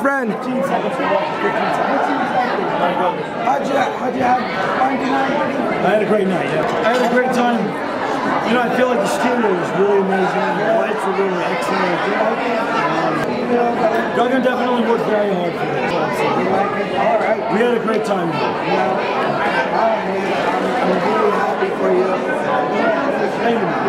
Friend. How'd you, how'd you have fun tonight? I had a great night, yeah. I had a great time. You know, I feel like the studio was really amazing. The lights were really excellent. Um, Guggen definitely worked very hard for this. We had a great time. You know, I'm really happy for you. Thank you.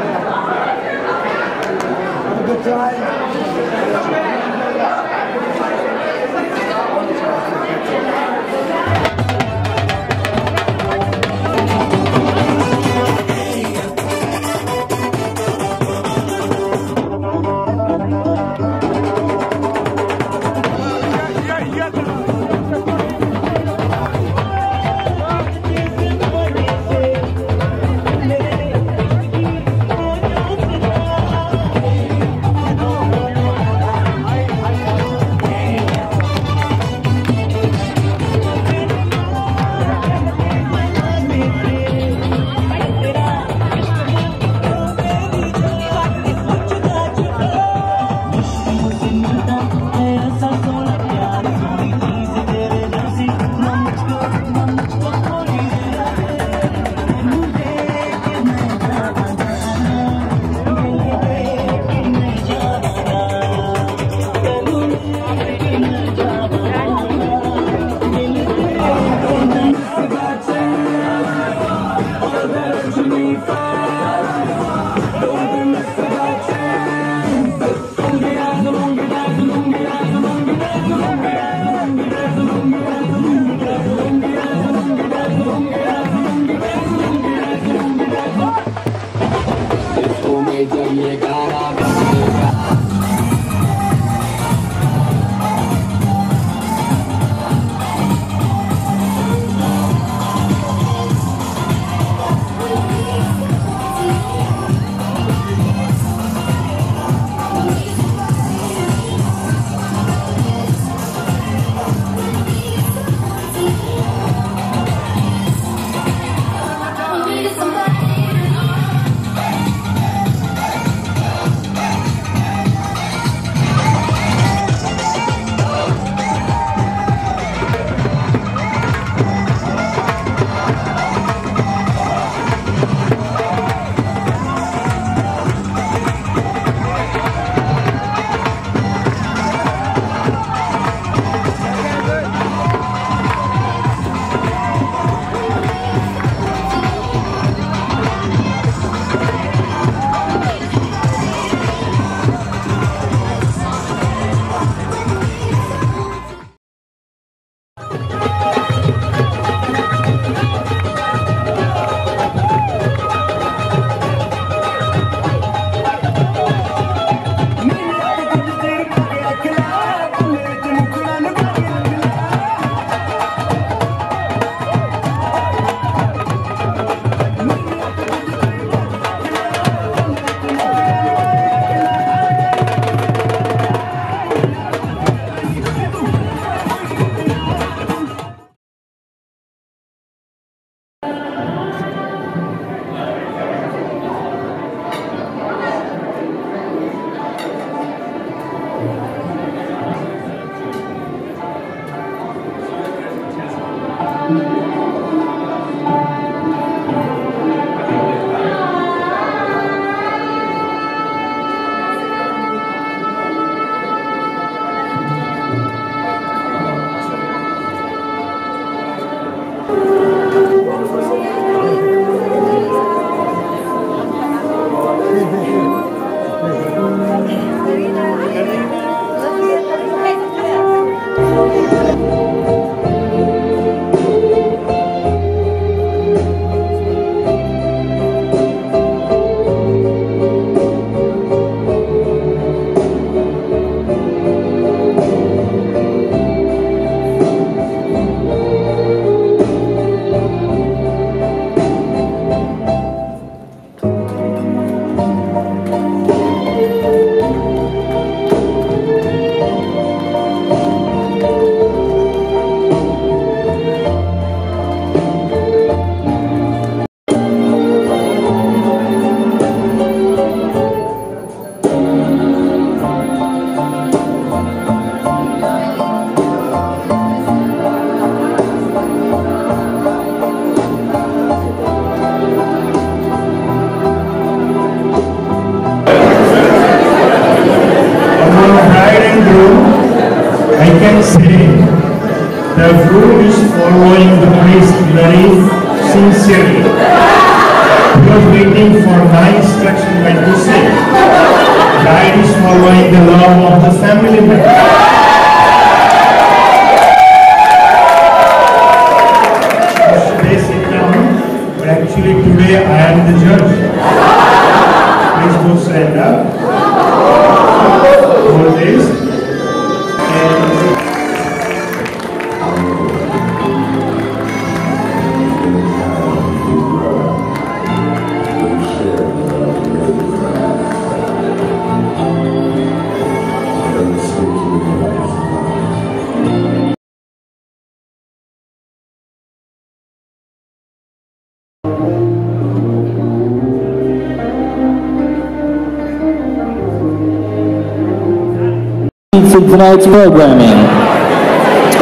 For tonight's programming.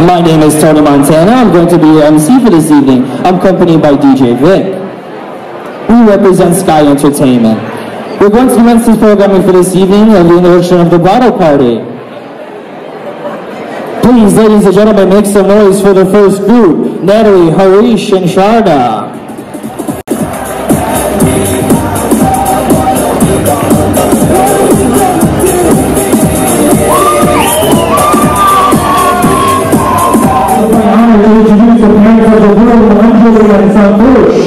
My name is Tony Montana. I'm going to be your MC for this evening. I'm accompanied by DJ Vic. We represent Sky Entertainment. We're going to commence this programming for this evening of the introduction of the bridal party. Please, ladies and gentlemen, make some noise for the first group, Natalie, Harish, and Sharda. favor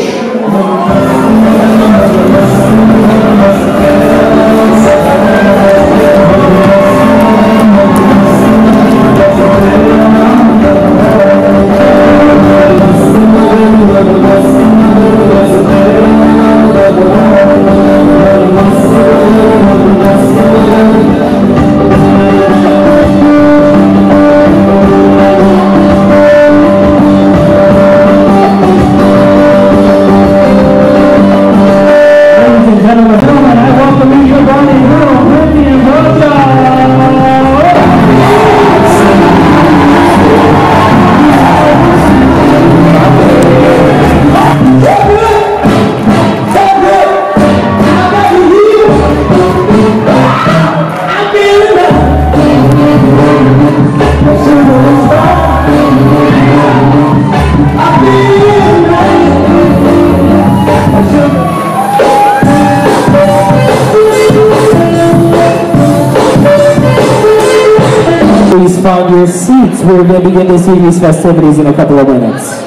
We're going to begin this evening's festivities in a couple of minutes.